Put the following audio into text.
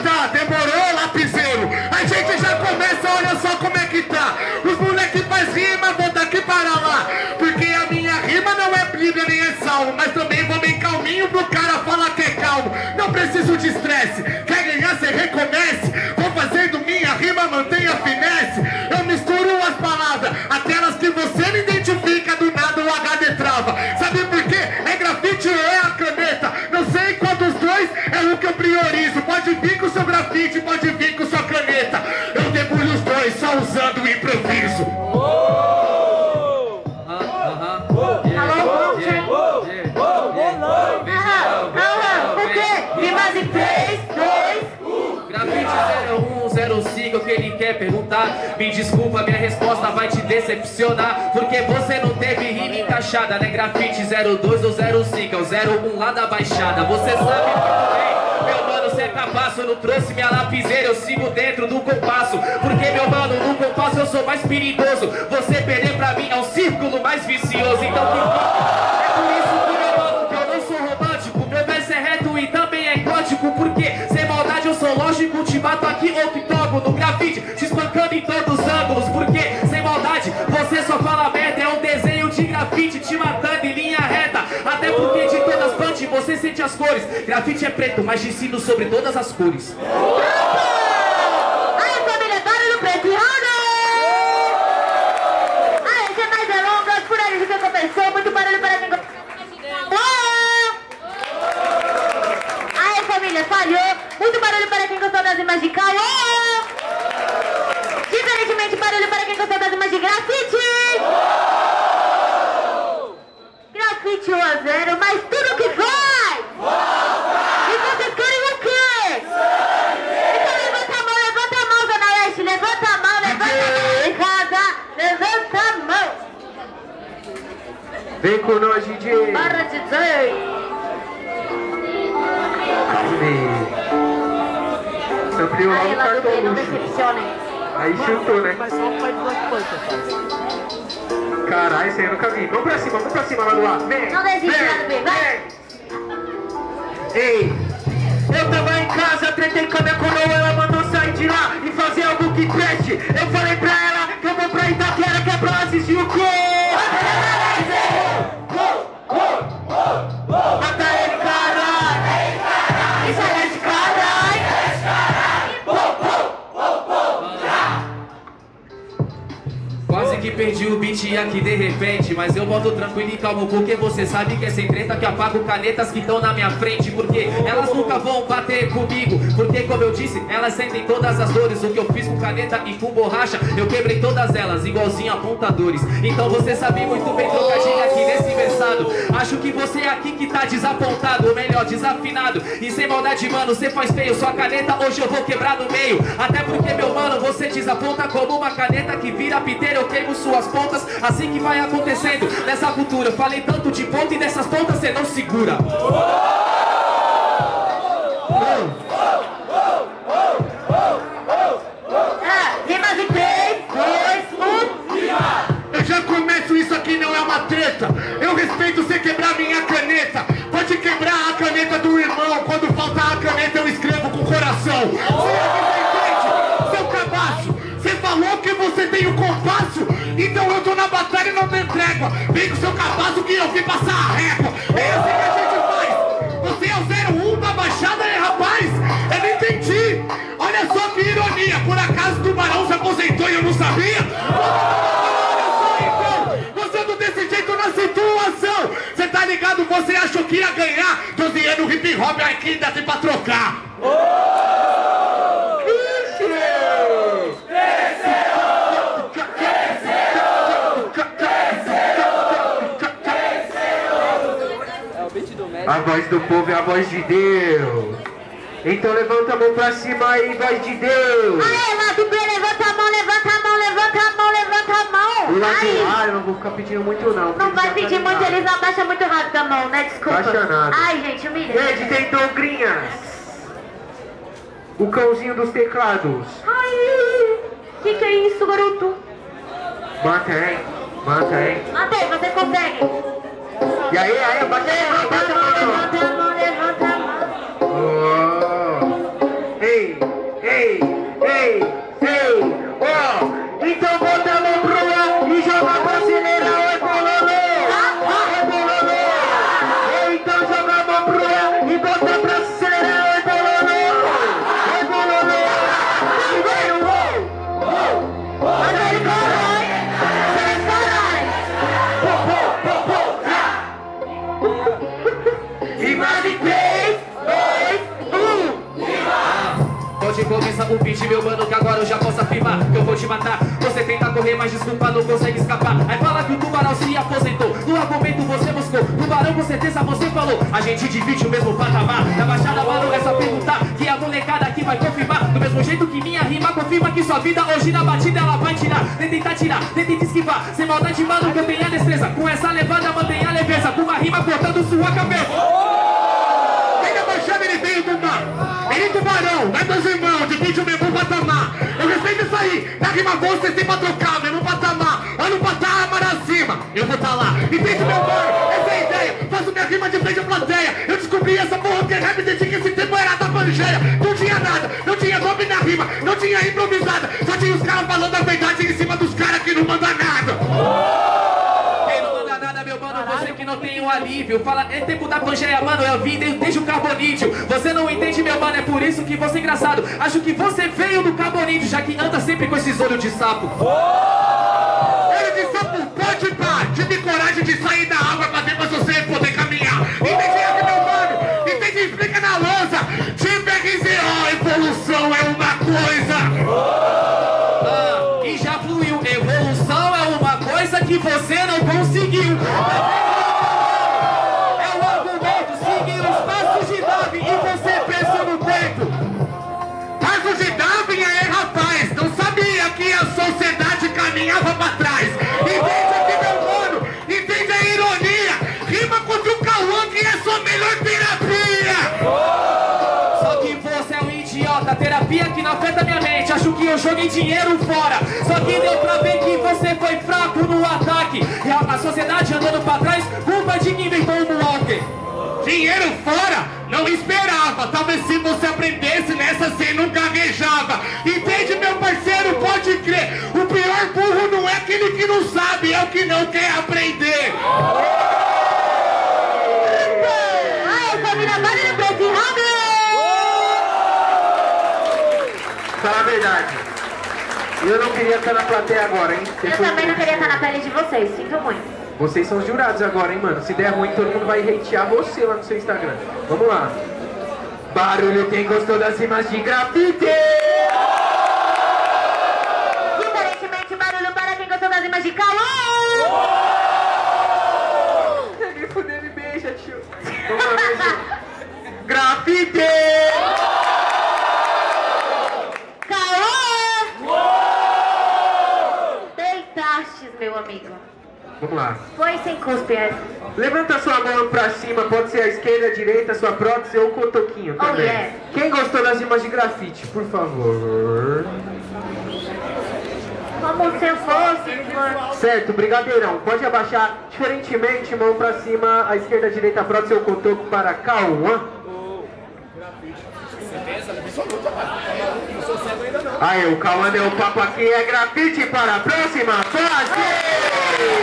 matar, demorou, lapiseiro? A gente já começa, olha só como é que tá. Os moleques faz rima, vou daqui para lá. Porque a minha rima não é Bíblia nem é salmo. Mas também vou bem calminho pro cara falar que é calmo. Não preciso de estresse. Ele quer perguntar? Me desculpa, minha resposta vai te decepcionar. Porque você não teve rima encaixada, né? Grafite 02 ou 05, é o 01 lá da Baixada. Você sabe muito bem, meu mano, você capaz. Eu não trouxe minha lapiseira, eu sigo dentro do compasso. Porque, meu mano, no compasso eu sou mais perigoso. Você perder pra mim é um círculo mais vicioso. Então, que é por isso que, eu não sou romântico. Meu verso é reto e também é gótico. Porque, sem maldade, eu sou lógico. Te bato aqui ou te sente as cores. Grafite é preto, mas te ensino sobre todas as cores. Aí, família, barulho preto e roda! Aí, sem mais delongas, por aí que começou, muito barulho para gosta. Aí, família, falhou. Muito barulho para quem gostou das rimas de caô. Diferentemente, barulho para quem gostou das rimas de grafite. Grafite 1 a 0, mas tudo que vai! Vem com nós, DJ. Para DJ. Lá Aí, o lá não cartão. Aí chutou, né? Mas só o pai do Black Panther. Caralho, isso aí eu nunca vi. Vamos pra cima, vamos pra cima lá do ar. Vem. Não desiste, meio, vai. vem. Ei, eu tava em casa, tretei com a minha coroa, ela mandou sair de lá e fazer algo que preste. Eu falei pra ela que eu vou pra Itaquera, que é pra assistir o quê? Beat aqui de repente Mas eu volto tranquilo e calmo Porque você sabe que é sem treta que apago canetas que estão na minha frente Porque elas nunca vão bater comigo Porque como eu disse, elas sentem todas as dores O que eu fiz com caneta e com borracha Eu quebrei todas elas, igualzinho apontadores. Então você sabe muito bem trocadilho aqui nesse versado Acho que você é aqui que tá desapontado Ou melhor, desafinado. E sem maldade, mano, você faz feio Sua caneta hoje eu vou quebrar no meio. Até porque, meu mano, você desaponta como uma caneta que vira piteira Eu queimo suas pontas, assim que vai acontecendo Nessa cultura, falei tanto de ponta E dessas pontas você não segura. Ah, tô na batalha e não me trégua. Vem com seu cabaço que eu vim passar a régua. É assim que a gente faz. Você é o 01 da baixada, né, rapaz? Eu não entendi. Olha só que ironia. Por acaso o tubarão se aposentou e eu não sabia? Você tá ligado? Você achou que ia ganhar? 12 anos hip hop aqui ainda tem pra trocar. A voz do povo é a voz de Deus. Então levanta a mão pra cima aí, voz de Deus. Aê, lá do B, levanta a mão, levanta a mão, levanta a mão, levanta a O mão. lado Aí. A eu não vou ficar pedindo muito não. Não vai tá pedir muito, ligado. eles abaixam muito rápido a mão, né? Desculpa. Baixa nada. Ai, gente, humilha. Rede tem dogrinhas. O cãozinho dos teclados. Ai, que que é isso, garoto? Mantém, mantém. Mantém, você consegue. यही आए बने Oh. Hey, hey, hey. Pode começar o beat, meu mano, que agora eu já posso afirmar que eu vou te matar. Você tenta correr, mas desculpa, não consegue escapar. Aí fala que o tubarão se aposentou. No argumento você buscou, tubarão com certeza você falou. A gente divide o mesmo patamar. Na baixada, mano, é só perguntar que a molecada aqui vai confirmar. Do mesmo jeito que minha rima confirma que sua vida hoje na batida ela vai tirar. Nem tentar tirar, nem tentar esquivar. Sem maldade, mano, que eu tenho a destreza. Com essa levada, mantém a leveza. Com uma rima cortando sua cabeça. Ainda baixando ele veio do. Ele tubarão, vai meus irmãos, divide o mesmo patamar. Eu respeito isso aí, na rima boa vocês têm pra trocar, mesmo patamar. Olha o patamar acima, eu vou tá lá. Entende meu mano, essa é a ideia. Faço minha rima de frente à plateia. Eu descobri essa porra que é rap desde que esse tempo era da Pangeia. Não tinha nada, não tinha nome na rima, não tinha improvisada. Só tinha os caras falando a verdade em cima dos caras que não mandam nada. Quem não manda nada, meu mano, você que não alívio. Fala, é tempo da pangeia, mano, eu vim desde o carbonídeo. Você não entende, meu mano, é por isso que você é engraçado. Acho que você veio do carbonídeo, já que anda sempre com esses olhos de sapo. Ele de sapo pode pá, tive coragem de sair da água pra depois você poder caminhar. Entendi aqui, meu mano, entendi, explica na lousa. Tipo RZO, evolução é uma coisa. Já fluiu. Evolução é uma coisa que você não conseguiu. Joguei dinheiro fora. Só que deu pra ver que você foi fraco no ataque. E a, a sociedade andando pra trás, culpa de quem inventou o Moonwalker. Dinheiro fora? Não esperava. Talvez se você aprendesse nessa, você não gaguejava. Entende, meu parceiro? Pode crer. O pior burro não é aquele que não sabe, é o que não quer aprender. Fala a verdade. Eu não queria estar na plateia agora, hein? Você Eu também não queria estar na pele de vocês, sinto muito. Vocês são os jurados agora, hein, mano? Se der ruim, todo mundo vai hatear você lá no seu Instagram. Vamos lá. Barulho, quem gostou das rimas de grafite? Diferentemente, barulho para quem gostou das rimas de calor. Me fudeu, me beija, tio. Vamos lá, beijo. Grafite! Calor. Meu amigo. Vamos lá. Foi sem cuspe essa. Levanta sua mão pra cima, pode ser a esquerda, a direita, sua prótese ou o cotoquinho Oh, também. yeah. Quem gostou das rimas de grafite, por favor? Como se eu fosse flor. Certo, brigadeirão. Pode abaixar diferentemente, mão pra cima, a esquerda, a direita, a prótese ou o cotoco para Cauã. Aí, o Cauã deu papo aqui, é grafite para a próxima fase!